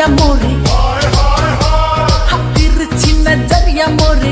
amore, a dirci in mezzo agli amori.